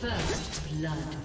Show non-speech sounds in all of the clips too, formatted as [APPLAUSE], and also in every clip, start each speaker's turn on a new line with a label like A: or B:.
A: First blood.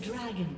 A: Dragon.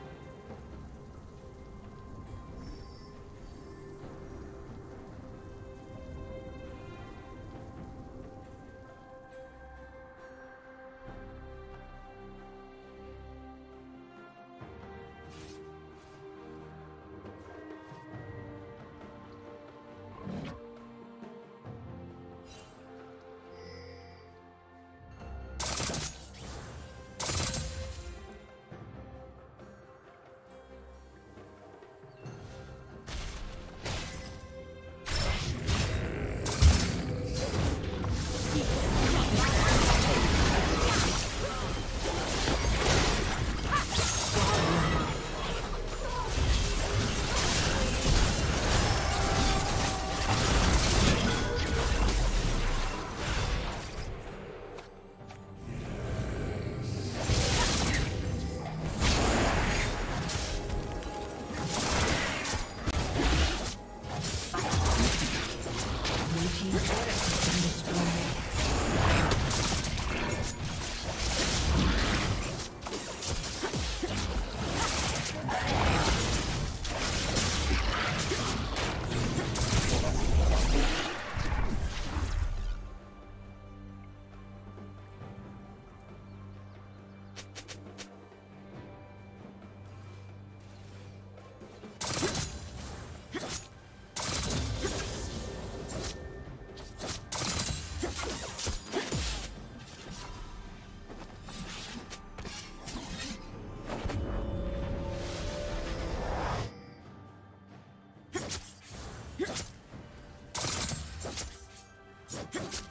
A: Got it. Let's [LAUGHS] go.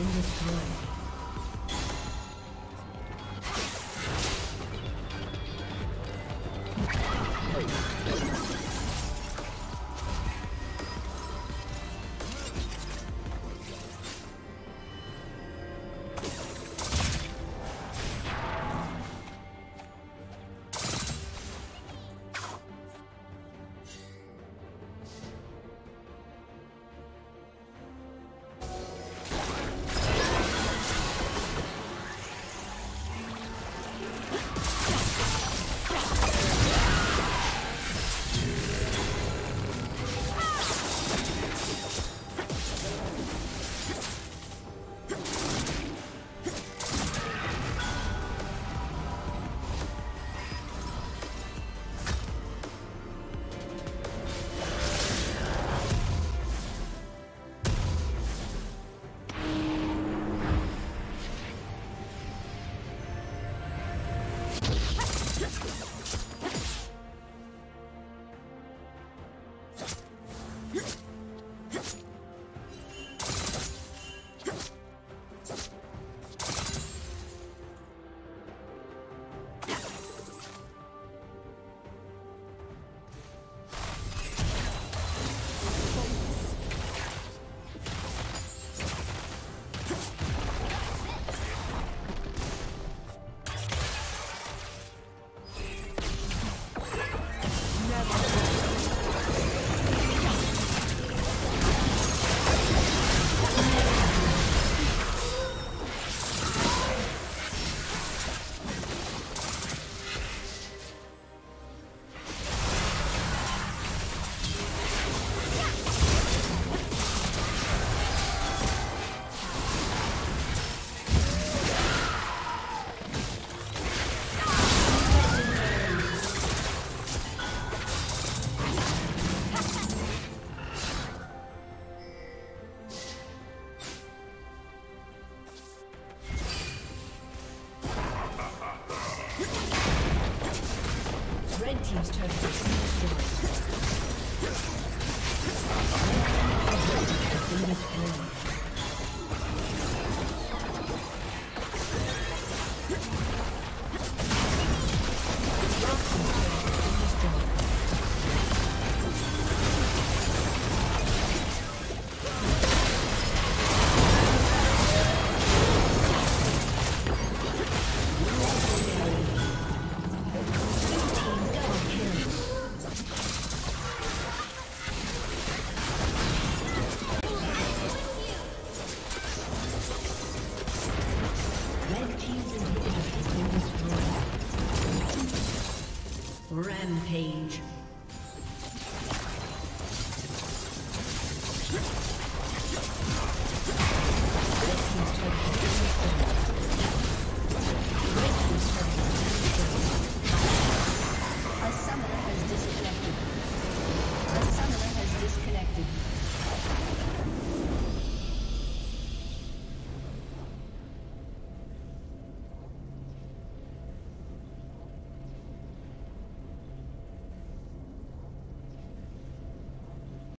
B: Rampage.